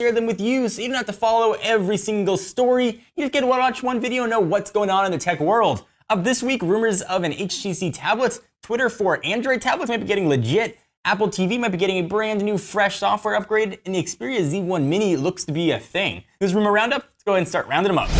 share them with you so you don't have to follow every single story. You just get to watch one video and know what's going on in the tech world. Up this week, rumors of an HTC tablet, Twitter for Android tablets might be getting legit, Apple TV might be getting a brand new fresh software upgrade, and the Xperia Z1 Mini looks to be a thing. This rumor roundup, let's go ahead and start rounding them up.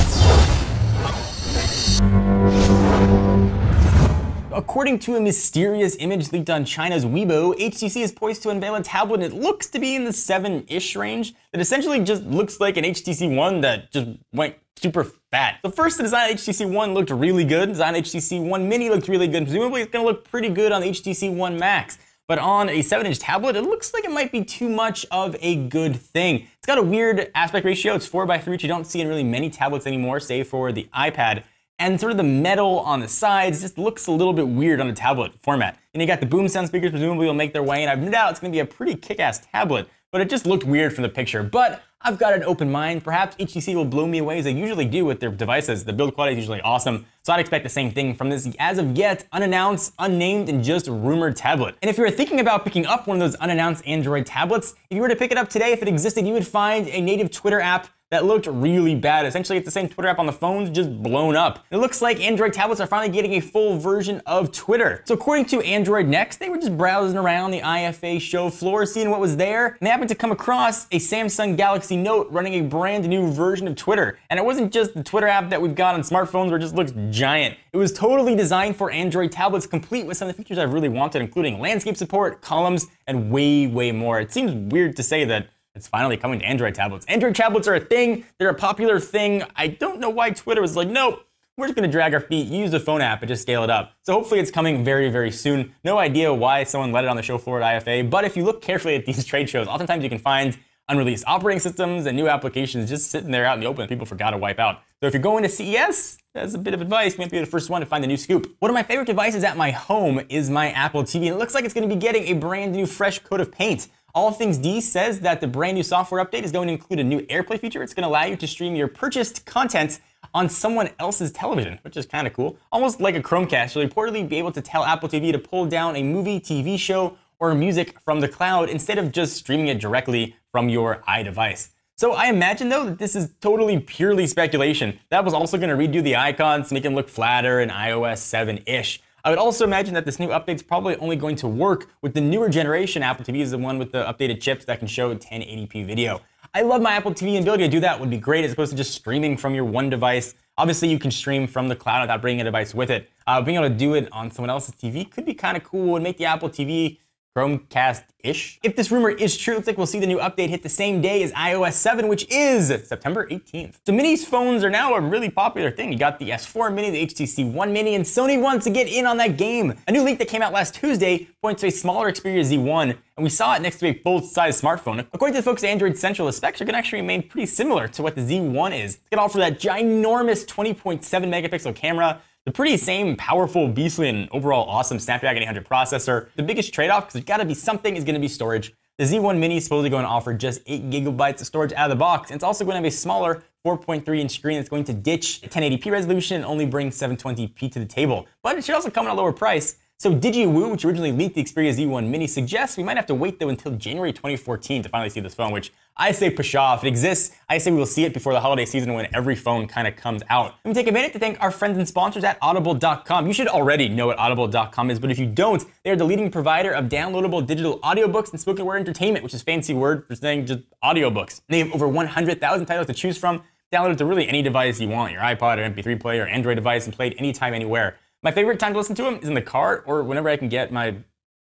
According to a mysterious image leaked on China's Weibo, HTC is poised to unveil a tablet that looks to be in the 7-ish range that essentially just looks like an HTC One that just went super fat. The first design HTC One looked really good. Design HTC One Mini looked really good. Presumably it's gonna look pretty good on the HTC One Max. But on a 7-inch tablet, it looks like it might be too much of a good thing. It's got a weird aspect ratio. It's 4 by 3 which you don't see in really many tablets anymore, save for the iPad and sort of the metal on the sides just looks a little bit weird on a tablet format. And you got the boom sound speakers, presumably will make their way, and I've no doubt it's gonna be a pretty kick-ass tablet, but it just looked weird from the picture. But I've got an open mind. Perhaps HTC will blow me away as they usually do with their devices. The build quality is usually awesome, so I'd expect the same thing from this as of yet unannounced, unnamed, and just rumored tablet. And if you were thinking about picking up one of those unannounced Android tablets, if you were to pick it up today, if it existed, you would find a native Twitter app that looked really bad. Essentially, it's the same Twitter app on the phones, just blown up. It looks like Android tablets are finally getting a full version of Twitter. So according to Android Next, they were just browsing around the IFA show floor, seeing what was there, and they happened to come across a Samsung Galaxy Note running a brand new version of Twitter. And it wasn't just the Twitter app that we've got on smartphones where it just looks giant. It was totally designed for Android tablets, complete with some of the features I've really wanted, including landscape support, columns, and way, way more. It seems weird to say that it's finally coming to Android tablets. Android tablets are a thing. They're a popular thing. I don't know why Twitter was like, nope, we're just gonna drag our feet, use the phone app, and just scale it up. So hopefully it's coming very, very soon. No idea why someone let it on the show floor at IFA, but if you look carefully at these trade shows, oftentimes you can find unreleased operating systems and new applications just sitting there out in the open that people forgot to wipe out. So if you're going to CES, that's a bit of advice. You might be the first one to find the new scoop. One of my favorite devices at my home is my Apple TV, and it looks like it's gonna be getting a brand new fresh coat of paint. All Things D says that the brand new software update is going to include a new AirPlay feature. It's going to allow you to stream your purchased content on someone else's television, which is kind of cool. Almost like a Chromecast, you'll reportedly be able to tell Apple TV to pull down a movie, TV show, or music from the cloud instead of just streaming it directly from your iDevice. So I imagine though that this is totally purely speculation. That was also going to redo the icons, make them look flatter in iOS 7-ish. I would also imagine that this new update is probably only going to work with the newer generation Apple TV, is the one with the updated chips that can show 1080p video. I love my Apple TV and ability to do that would be great as opposed to just streaming from your one device. Obviously, you can stream from the cloud without bringing a device with it. Uh, being able to do it on someone else's TV could be kind of cool and make the Apple TV Chromecast-ish. If this rumor is true, looks like we'll see the new update hit the same day as iOS 7, which is September 18th. So minis phones are now a really popular thing. You got the S4 Mini, the HTC One Mini, and Sony wants to get in on that game. A new leak that came out last Tuesday points to a smaller Xperia Z1, and we saw it next to a full-size smartphone. According to the folks at Android Central, the specs are going to actually remain pretty similar to what the Z1 is. It's going to offer that ginormous 20.7 megapixel camera, the pretty same powerful, beastly, and overall awesome Snapdragon 800 processor. The biggest trade-off, because there's gotta be something, is gonna be storage. The Z1 Mini is supposedly going to offer just 8 gigabytes of storage out of the box. And it's also going to have a smaller 4.3 inch screen that's going to ditch 1080p resolution and only bring 720p to the table. But it should also come at a lower price. So DigiWoo, which originally leaked the Xperia Z1 Mini, suggests we might have to wait though until January 2014 to finally see this phone, which I say pshaw. If it exists, I say we'll see it before the holiday season when every phone kind of comes out. Let me take a minute to thank our friends and sponsors at Audible.com. You should already know what Audible.com is, but if you don't, they are the leading provider of downloadable digital audiobooks and spoken word entertainment, which is fancy word for saying just audiobooks. They have over 100,000 titles to choose from. Download it to really any device you want, your iPod or MP3 player or Android device, and play it anytime, anywhere. My favorite time to listen to them is in the car or whenever I can get my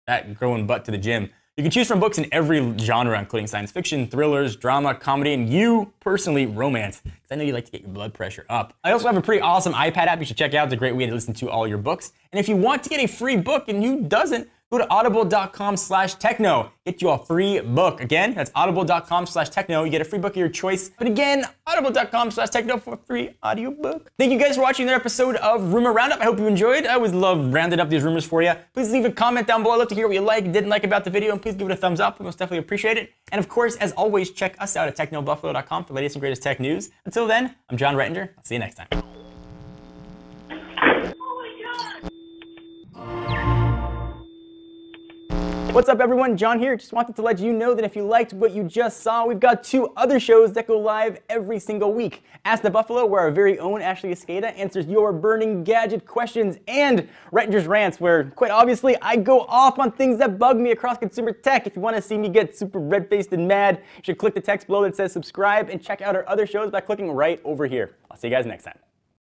that growing butt to the gym. You can choose from books in every genre, including science fiction, thrillers, drama, comedy, and you personally, romance. Because I know you like to get your blood pressure up. I also have a pretty awesome iPad app you should check out. It's a great way to listen to all your books. And if you want to get a free book, and who doesn't, go to audible.com slash techno. Get you a free book. Again, that's audible.com slash techno. You get a free book of your choice. But again, audible.com slash techno for a free audiobook. Thank you guys for watching another episode of Rumor Roundup. I hope you enjoyed. I always love rounding up these rumors for you. Please leave a comment down below. I'd love to hear what you like, didn't like about the video, and please give it a thumbs up. We most definitely appreciate it. And of course, as always, check us out at technobuffalo.com for the latest and greatest tech news. Until then, I'm Jon Rettinger. I'll see you next time. What's up everyone, Jon here. Just wanted to let you know that if you liked what you just saw, we've got two other shows that go live every single week. Ask the Buffalo, where our very own Ashley Esqueda answers your burning gadget questions, and Rettinger's Rants, where quite obviously I go off on things that bug me across consumer tech. If you want to see me get super red-faced and mad, you should click the text below that says subscribe and check out our other shows by clicking right over here. I'll see you guys next time.